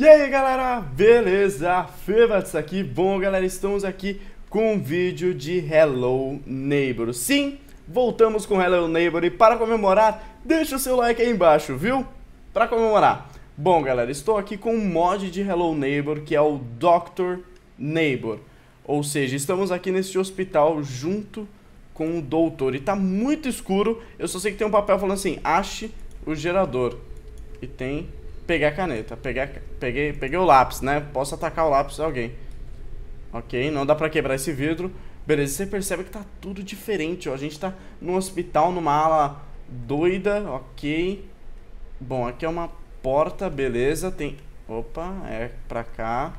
E aí galera, beleza? Fevats aqui. Bom galera, estamos aqui com um vídeo de Hello Neighbor. Sim, voltamos com Hello Neighbor e para comemorar, deixa o seu like aí embaixo, viu? Para comemorar. Bom galera, estou aqui com um mod de Hello Neighbor que é o Dr. Neighbor. Ou seja, estamos aqui neste hospital junto com o doutor e tá muito escuro. Eu só sei que tem um papel falando assim, ache o gerador. E tem pegar a caneta. Pegar, peguei, peguei o lápis, né? Posso atacar o lápis de alguém. Ok, não dá pra quebrar esse vidro. Beleza, você percebe que tá tudo diferente, ó. A gente tá num hospital, numa ala doida, ok. Bom, aqui é uma porta, beleza. Tem... Opa, é pra cá.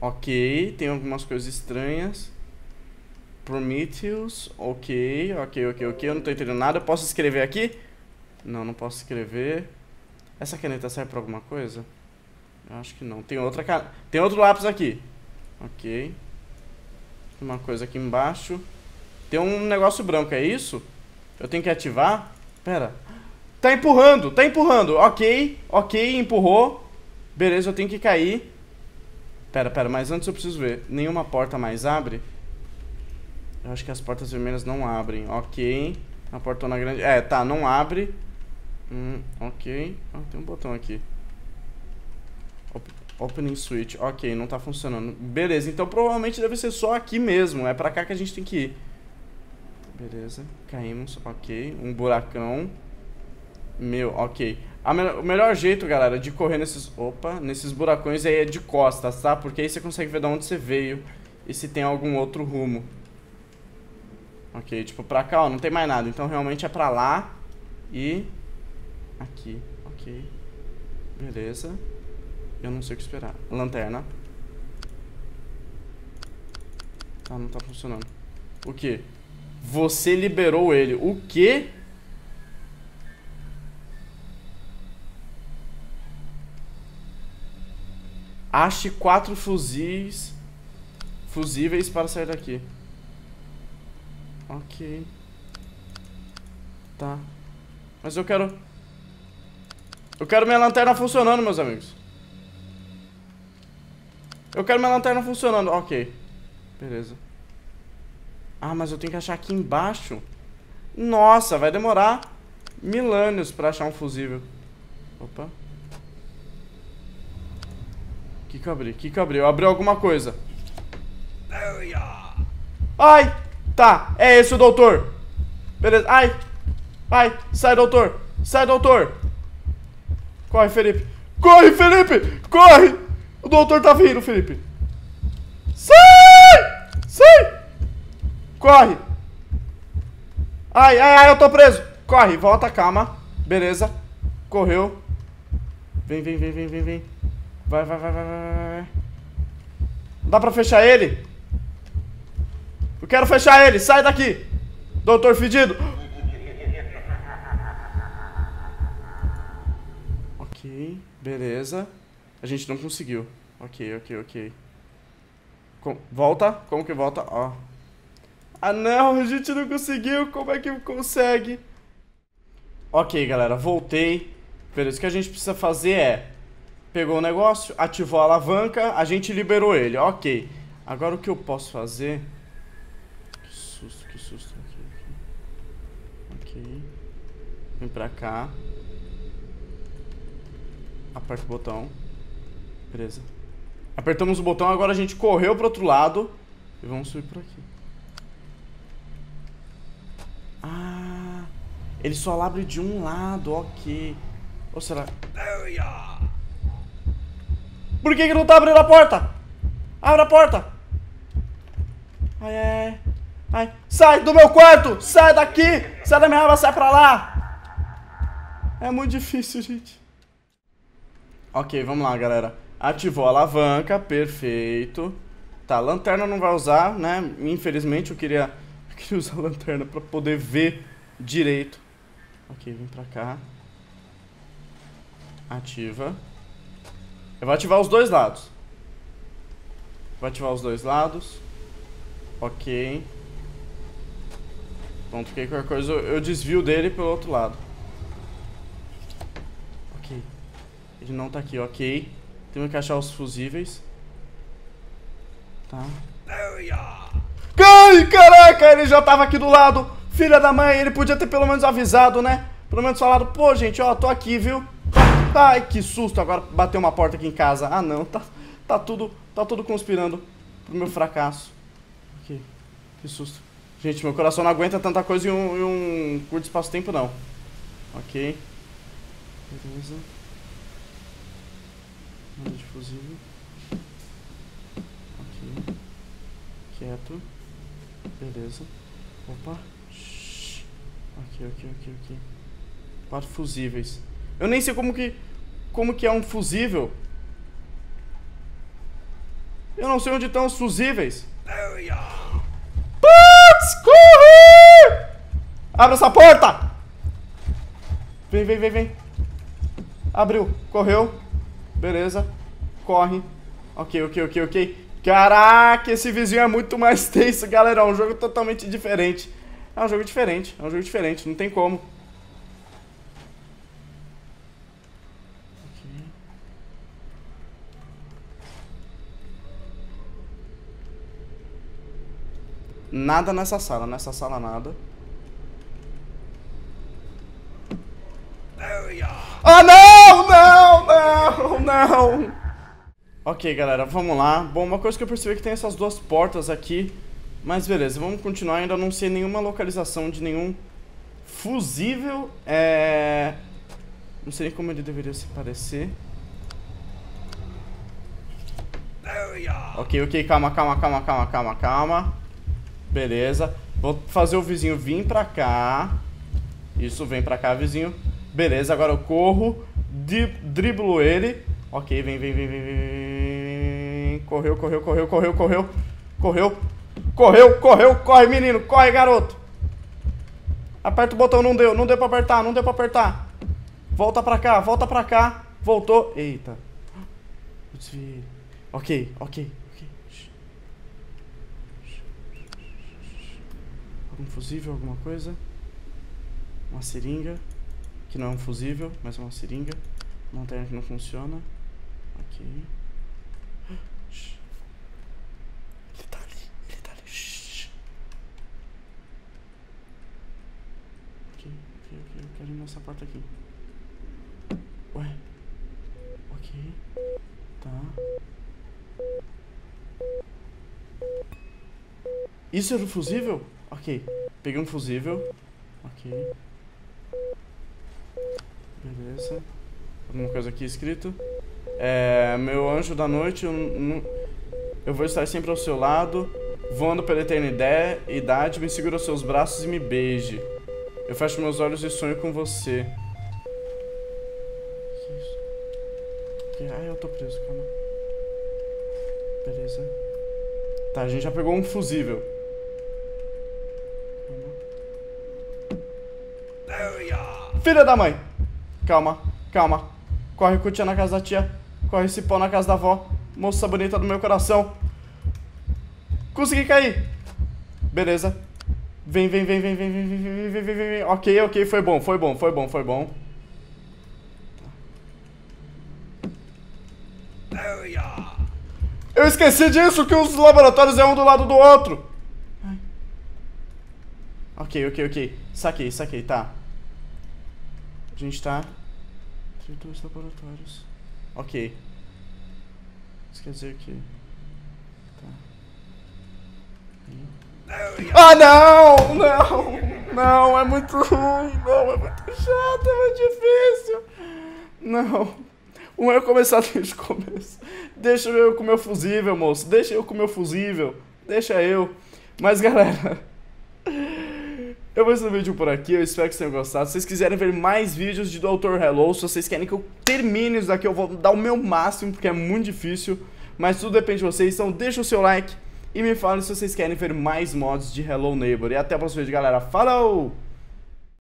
Ok, tem algumas coisas estranhas. Prometheus, ok, ok, ok, ok. Eu não tô entendendo nada. Eu posso escrever aqui? Não, não posso escrever. Essa caneta serve pra alguma coisa? Eu acho que não. Tem outra can... Tem outro lápis aqui. Ok. Uma coisa aqui embaixo. Tem um negócio branco, é isso? Eu tenho que ativar? Pera. Tá empurrando, tá empurrando. Ok, ok, empurrou. Beleza, eu tenho que cair. Pera, pera, mas antes eu preciso ver. Nenhuma porta mais abre? Eu acho que as portas vermelhas não abrem. Ok. A portona grande... É, tá, não abre. Hum, ok. Ah, tem um botão aqui. Op opening switch. Ok, não tá funcionando. Beleza, então provavelmente deve ser só aqui mesmo. É pra cá que a gente tem que ir. Beleza, caímos. Ok, um buracão. Meu, ok. Me o melhor jeito, galera, de correr nesses... Opa, nesses buracões aí é de costas, tá? Porque aí você consegue ver de onde você veio e se tem algum outro rumo. Ok, tipo, pra cá, ó, não tem mais nada. Então realmente é pra lá e Aqui, ok. Beleza. Eu não sei o que esperar. Lanterna. Ah, não tá funcionando. O que? Você liberou ele. O que? Ache quatro fuzis fusíveis para sair daqui. Ok. Tá. Mas eu quero... Eu quero minha lanterna funcionando, meus amigos. Eu quero minha lanterna funcionando. Ok. Beleza. Ah, mas eu tenho que achar aqui embaixo. Nossa, vai demorar milênios pra achar um fusível. Opa. O que que eu abri? O que que eu abri? Eu abri alguma coisa. Ai! Tá, é esse o doutor. Beleza. Ai! Ai! Sai, doutor! Sai, doutor! Corre, Felipe. Corre, Felipe! Corre! O doutor tá vindo, Felipe. Sai! Sai! Corre! Ai, ai, ai, eu tô preso. Corre, volta, calma. Beleza. Correu. Vem, vem, vem, vem, vem, vem. Vai, vai, vai, vai, vai. Dá pra fechar ele? Eu quero fechar ele. Sai daqui. Doutor fedido. Beleza. A gente não conseguiu. Ok, ok, ok. Com... Volta. Como que volta? Ó. Ah, não. A gente não conseguiu. Como é que consegue? Ok, galera. Voltei. Beleza. O que a gente precisa fazer é... Pegou o negócio, ativou a alavanca, a gente liberou ele. Ok. Agora o que eu posso fazer... Que susto, que susto. Ok. Vem pra cá. Aperta o botão. Beleza. Apertamos o botão, agora a gente correu pro outro lado. E vamos subir por aqui. Ah, ele só abre de um lado, ok. Ou será... Por que que não tá abrindo a porta? Abre a porta. Ai, ai, ai. Sai do meu quarto! Sai daqui! Sai da minha raba, sai pra lá! É muito difícil, gente. Ok, vamos lá, galera. Ativou a alavanca, perfeito. Tá, lanterna não vai usar, né? Infelizmente eu queria, eu queria usar a lanterna pra poder ver direito. Ok, vem pra cá. Ativa. Eu vou ativar os dois lados. Vou ativar os dois lados. Ok. Pronto, que qualquer coisa eu desvio dele pelo outro lado. Ele não tá aqui, ok. Temos que achar os fusíveis. Tá. Ai, caraca, ele já tava aqui do lado. Filha da mãe, ele podia ter pelo menos avisado, né? Pelo menos falado, pô, gente, ó, tô aqui, viu? Ai, que susto, agora bateu uma porta aqui em casa. Ah, não, tá, tá tudo, tá tudo conspirando pro meu fracasso. Ok, que susto. Gente, meu coração não aguenta tanta coisa em um, em um curto espaço-tempo, não. Ok. Beleza. Nada de fusível. Ok. Quieto. Beleza. Opa. Shhh. Ok, ok, ok, ok. Quatro fusíveis. Eu nem sei como que... Como que é um fusível. Eu não sei onde estão os fusíveis. Putz, corre! Abre essa porta! Vem, vem, vem, vem. Abriu, correu. Beleza. Corre. Ok, ok, ok, ok. Caraca, esse vizinho é muito mais tenso, galera. É um jogo totalmente diferente. É um jogo diferente, é um jogo diferente, não tem como. Nada nessa sala, nessa sala nada. Ah, não, não, não. Ok, galera, vamos lá. Bom, uma coisa que eu percebi é que tem essas duas portas aqui. Mas beleza, vamos continuar. Ainda não sei nenhuma localização de nenhum fusível. É... Não sei nem como ele deveria se parecer. Ok, ok, calma, calma, calma, calma, calma, calma. Beleza. Vou fazer o vizinho vir pra cá. Isso, vem pra cá, vizinho. Beleza, agora eu corro, driblo ele. Ok, vem, vem, vem, vem, vem. Correu, correu, correu, correu, correu. Correu. Correu, correu, corre, menino. Corre, garoto. Aperta o botão, não deu. Não deu pra apertar, não deu pra apertar. Volta pra cá, volta pra cá. Voltou. Eita. Desviei. Ok, ok. Um fusível, alguma coisa. Uma seringa. Que não é um fusível, mas é uma seringa. Lanterna que não funciona. Ok. Ele tá ali, ele tá ali. Ok, ok, ok. Eu quero ir nessa porta aqui. Ué. Ok. Tá. Isso era o fusível? Ok. Peguei um fusível. Ok. Beleza. Alguma coisa aqui escrito. É, meu anjo da noite, eu, eu vou estar sempre ao seu lado, voando pela eternidade, me segura aos seus braços e me beije. Eu fecho meus olhos e sonho com você. Que isso? Ai, eu tô preso, calma. Beleza. Tá, a gente já pegou um fusível. Filha da mãe! Calma, calma. Corre cutia na casa da tia. Corre cipó na casa da avó. Moça bonita do meu coração. Consegui cair. Beleza. Vem, vem, vem, vem, vem, vem, vem, vem, vem, vem, vem. Ok, ok, foi bom, foi bom, foi bom, foi bom. Eu esqueci disso, que os laboratórios é um do lado do outro. Ok, ok, ok. Saquei, saquei, tá. A gente tá... Tem dois laboratórios. Ok. Isso quer dizer que... Tá. Ah, não! Não! Não, é muito ruim. Não, é muito chato, é muito difícil. Não. Um é começar desde o começo. Deixa eu com meu fusível, moço. Deixa eu com meu fusível. Deixa eu. Mas, galera... Eu vou esse vídeo por aqui, eu espero que vocês tenham gostado. Se vocês quiserem ver mais vídeos de Dr. Hello, se vocês querem que eu termine isso daqui, eu vou dar o meu máximo, porque é muito difícil. Mas tudo depende de vocês, então deixa o seu like e me falem se vocês querem ver mais mods de Hello Neighbor. E até o próximo vídeo, galera. Falou!